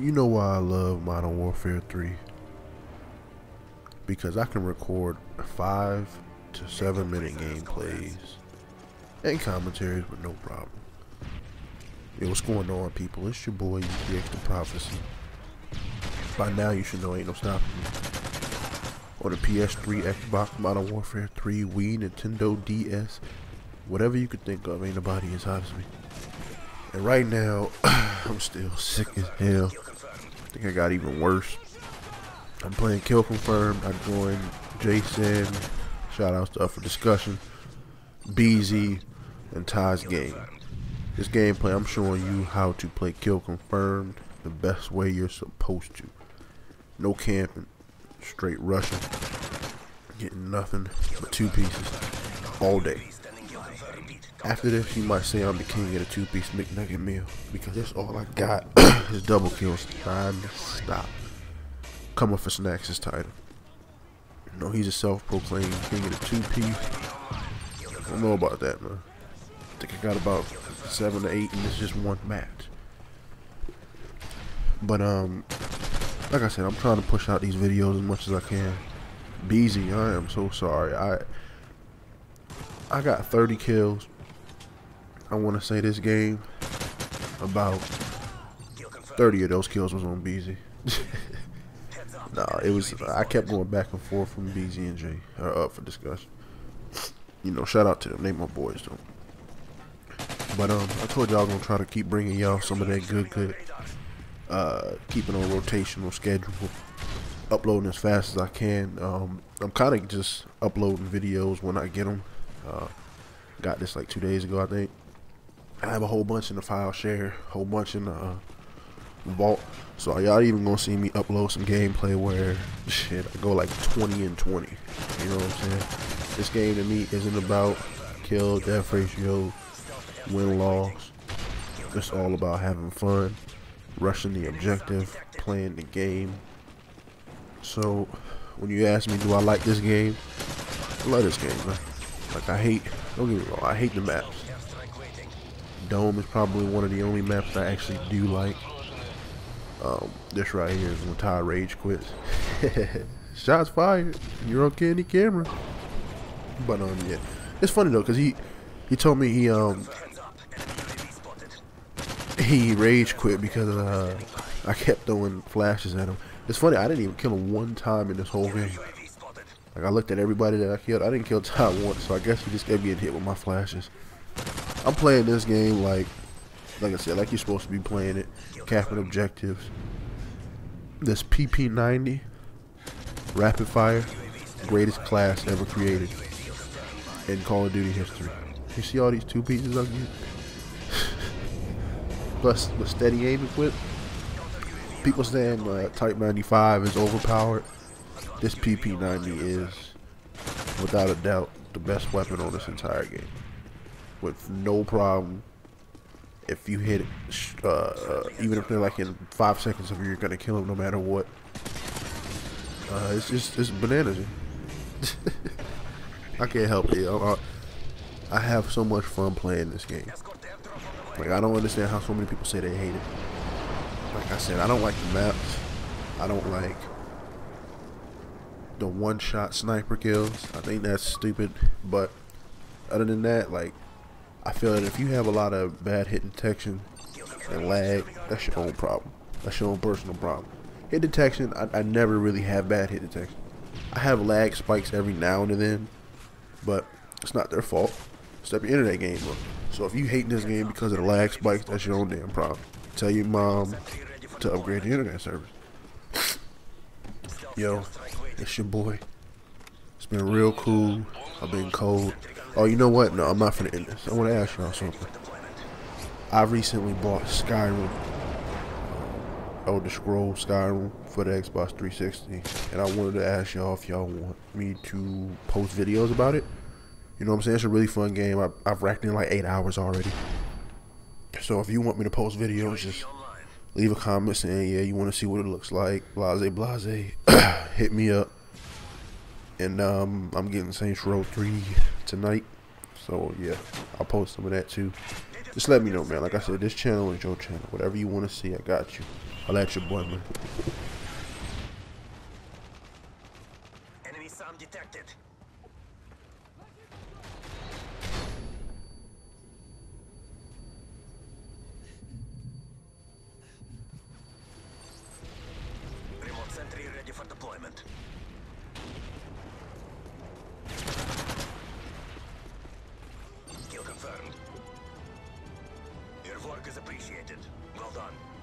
You know why I love Modern Warfare 3? Because I can record five to seven minute gameplays and commentaries with no problem. Yo, what's going on, people? It's your boy, UPX The Prophecy. By now, you should know ain't no stopping me. On the PS3, Xbox, Modern Warfare 3, Wii, Nintendo, DS, whatever you could think of, ain't nobody as hot as me. And right now, I'm still sick as hell. I think I got even worse. I'm playing Kill Confirmed. I joined Jason. Shout outs to Up for Discussion. BZ and Ty's game. This gameplay, I'm showing you how to play Kill Confirmed the best way you're supposed to. No camping. Straight rushing. Getting nothing but two pieces all day. After this, you might say I'm the king of the two-piece McNugget meal because that's all I got is double kills non-stop. Coming for snacks is title. No, he's a self-proclaimed king of the two-piece. I don't know about that, man. I think I got about seven to eight, and it's just one match. But um, like I said, I'm trying to push out these videos as much as I can. Beezy, I am so sorry. I I got 30 kills I want to say this game, about 30 of those kills was on BZ. nah, it was. I kept going back and forth from BZ and J, uh, up for discussion. You know, shout out to them. They my boys though. But um, I told y'all I was gonna try to keep bringing y'all some of that good, good. Uh, keeping on rotational schedule, uploading as fast as I can. Um, I'm kind of just uploading videos when I get them. Uh, got this like two days ago, I think. I have a whole bunch in the file share, whole bunch in the uh, vault. So y'all even gonna see me upload some gameplay where shit I go like 20 and 20. You know what I'm saying? This game to me isn't about kill, death ratio, win loss. It's all about having fun, rushing the objective, playing the game. So when you ask me do I like this game, I love this game, man. Like I hate, don't get me wrong, I hate the maps. Dome is probably one of the only maps I actually do like. Um, this right here is when Ty Rage quits. Shots fired. You're on candy camera. But um, yeah, it's funny though, cause he he told me he um he rage quit because uh I kept throwing flashes at him. It's funny, I didn't even kill him one time in this whole game. Like I looked at everybody that I killed, I didn't kill Ty once, so I guess he just kept getting hit with my flashes. I'm playing this game like, like I said, like you're supposed to be playing it, capping objectives. This PP90, rapid fire, greatest class ever created in Call of Duty history. You see all these two pieces I get? Plus the steady aim equip. People saying uh, Type 95 is overpowered. This PP90 is, without a doubt, the best weapon on this entire game with no problem. If you hit it, uh, uh, even if they're like in five seconds of you, you're gonna kill them no matter what. Uh, it's just it's bananas. I can't help it. I, I have so much fun playing this game. Like I don't understand how so many people say they hate it. Like I said, I don't like the maps. I don't like the one-shot sniper kills. I think that's stupid. But other than that, like I feel that if you have a lot of bad hit detection and lag, that's your own problem. That's your own personal problem. Hit detection, I, I never really have bad hit detection. I have lag spikes every now and then, but it's not their fault. Step your internet game up. So if you hate this game because of the lag spikes, that's your own damn problem. Tell your mom to upgrade the internet service. Yo, it's your boy. It's been real cool. I've been cold. Oh, you know what? No, I'm not gonna end this. I want to ask y'all something. I recently bought Skyrim, uh, Oh, the Scroll Skyrim for the Xbox 360, and I wanted to ask y'all if y'all want me to post videos about it. You know what I'm saying? It's a really fun game. I, I've racked in like eight hours already. So if you want me to post videos, just leave a comment saying, yeah, you want to see what it looks like. Blase, blase. Hit me up. And um, I'm getting Saints Row 3 tonight. So yeah, I'll post some of that too. Just let me know, man. Like I said, this channel is your channel. Whatever you want to see, I got you. I'll let your boy, man. Ready for deployment. work is appreciated. Well done.